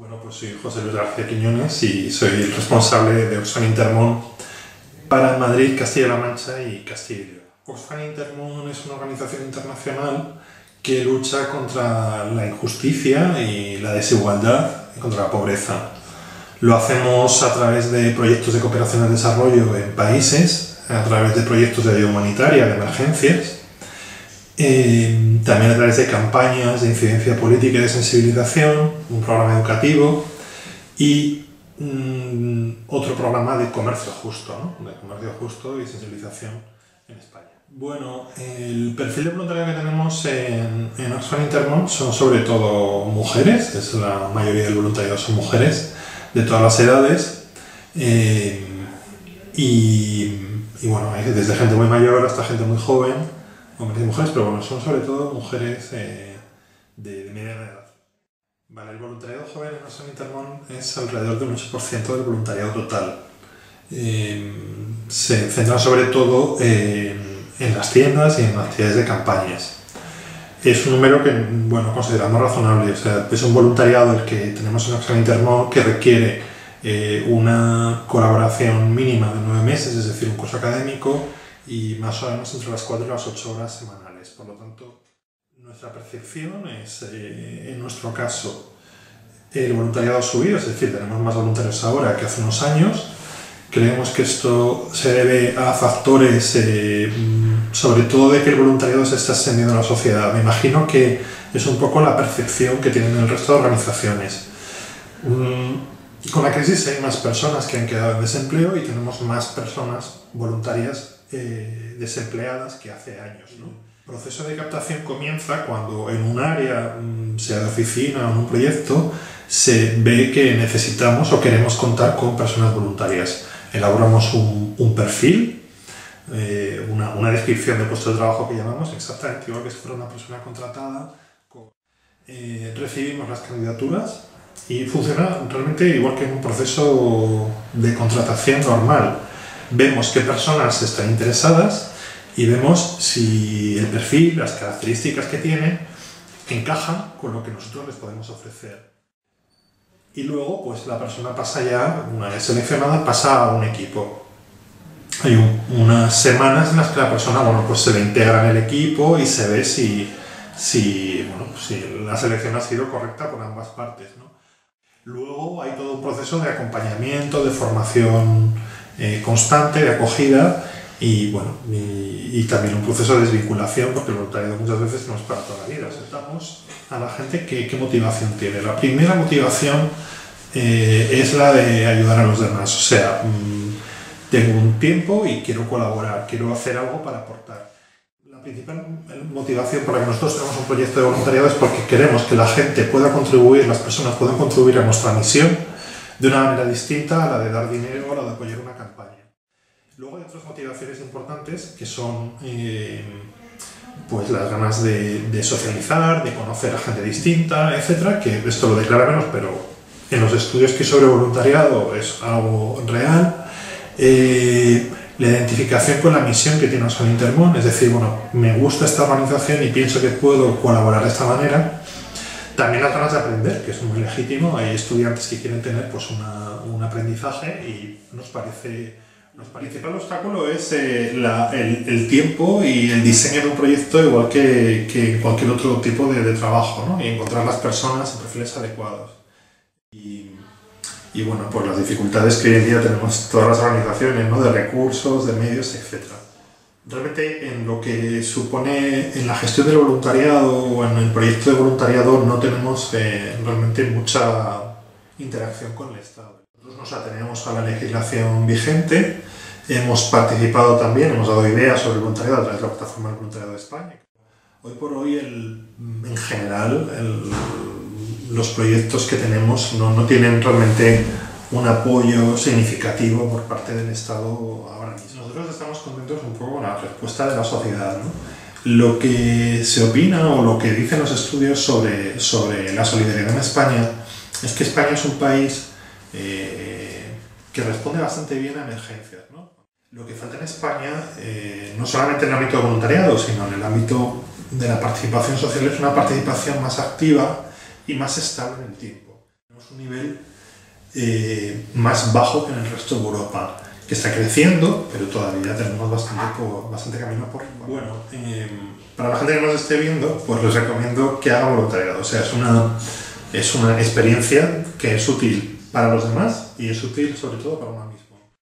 Bueno, pues soy José Luis García Quiñones y soy el responsable de Oxfam Intermón para Madrid, Castilla-La Mancha y Castilla y León. Oxfam Intermón es una organización internacional que lucha contra la injusticia y la desigualdad y contra la pobreza. Lo hacemos a través de proyectos de cooperación al desarrollo en países, a través de proyectos de ayuda humanitaria, de emergencias, eh, también a través de campañas de incidencia política y de sensibilización, un programa educativo y mm, otro programa de comercio justo, ¿no? de comercio justo y sensibilización en España. Bueno, el perfil de voluntario que tenemos en, en Oxfam Intermont son sobre todo mujeres, es la mayoría del voluntariado son mujeres de todas las edades eh, y, y, bueno, desde gente muy mayor hasta gente muy joven, hombres y mujeres, pero bueno, son sobre todo mujeres eh, de, de, media edad. Vale, el voluntariado joven en Oxfam Intermont es alrededor del 8% del voluntariado total. Eh, se centra sobre todo en en las tiendas y en actividades de campañas. Es un número que, bueno, consideramos razonable. O sea, es un voluntariado el que tenemos en Oxfam Intermón que requiere eh, una colaboración mínima de nueve meses, es decir, un curso académico y más o menos entre las cuatro y las ocho horas semanales. Por lo tanto, nuestra percepción es, eh, en nuestro caso, el voluntariado ha subido, es decir, tenemos más voluntarios ahora que hace unos años. Creemos que esto se debe a factores eh, sobre todo de que el voluntariado se está extendiendo a la sociedad. Me imagino que es un poco la percepción que tienen el resto de organizaciones. Mm, con la crisis hay más personas que han quedado en desempleo y tenemos más personas voluntarias eh, desempleadas que hace años. ¿no? El proceso de captación comienza cuando en un área, mm, sea de oficina o en un proyecto, se ve que necesitamos o queremos contar con personas voluntarias. Elaboramos un, un perfil eh, una, una, descripción de puesto de trabajo que llamamos, exactamente igual que si fuera una persona contratada. Eh, recibimos las candidaturas y funciona realmente igual que en un proceso de contratación normal. Vemos qué personas están interesadas y vemos si el perfil, las características que tienen, encajan con lo que nosotros les podemos ofrecer. Y luego, pues la persona pasa ya, una vez seleccionada, pasa a un equipo hay unas semanas en las que la persona bueno, pues se le integra en el equipo y se ve si, si, bueno, si la selección ha sido correcta por ambas partes. ¿no? Luego hay todo un proceso de acompañamiento, de formación eh, constante, de acogida y, bueno, y, también un proceso de desvinculación, porque el voluntariado muchas veces no es para toda la vida. Aceptamos a la gente qué, motivación tiene. La primera motivación eh, es la de ayudar a los demás, o sea, mm, tengo un tiempo y quiero colaborar, quiero hacer algo para aportar. Principal motivación por la que nosotros tenemos un proyecto de voluntariado es porque queremos que la gente pueda contribuir, las personas puedan contribuir a nuestra misión de una manera distinta a la de dar dinero o la de apoyar una campaña. Luego hay otras motivaciones importantes que son eh, pues las ganas de, de, socializar, de conocer a gente distinta, etcétera, que esto lo declara menos, pero en los estudios que sobre voluntariado es algo real eh, la identificación con la misión que tiene Oxfam Intermón, es decir, bueno, me gusta esta organización y pienso que puedo colaborar de esta manera. También las ganas de aprender, que es muy legítimo. Hay estudiantes que quieren tener pues, una, un aprendizaje y nos parece... El principal obstáculo es eh, la, el, el, tiempo y el diseño de un proyecto igual que, que cualquier otro tipo de, de trabajo, ¿no? y encontrar las personas en perfiles adecuados. Y, y bueno, por las dificultades que hoy en día tenemos todas las organizaciones, ¿no? de recursos, de medios, etc. Realmente en lo que supone en la gestión del voluntariado o en el proyecto de voluntariado no tenemos eh, realmente mucha interacción con el Estado. Nosotros nos atenemos a la legislación vigente, hemos participado también, hemos dado ideas sobre el voluntariado a través de la plataforma del voluntariado de España. Hoy por hoy, el, en general, el, los proyectos que tenemos no, no, tienen realmente un apoyo significativo por parte del Estado ahora mismo. Nosotros estamos contentos un poco con la respuesta de la sociedad. ¿no? Lo que se opina o lo que dicen los estudios sobre, sobre la solidaridad en España es que España es un país eh, que responde bastante bien a emergencias. ¿no? Lo que falta en España, eh, no solamente en el ámbito de voluntariado, sino en el ámbito de la participación social, es una participación más activa y más estable en el tiempo. tenemos un nivel eh, más bajo que en el resto de Europa, que está creciendo, pero todavía tenemos bastante, bastante camino por... Bueno, eh, para la gente que nos esté viendo, pues les recomiendo que haga voluntariado. O sea, es una, es una experiencia que es útil para los demás y es útil sobre todo para uno mismo.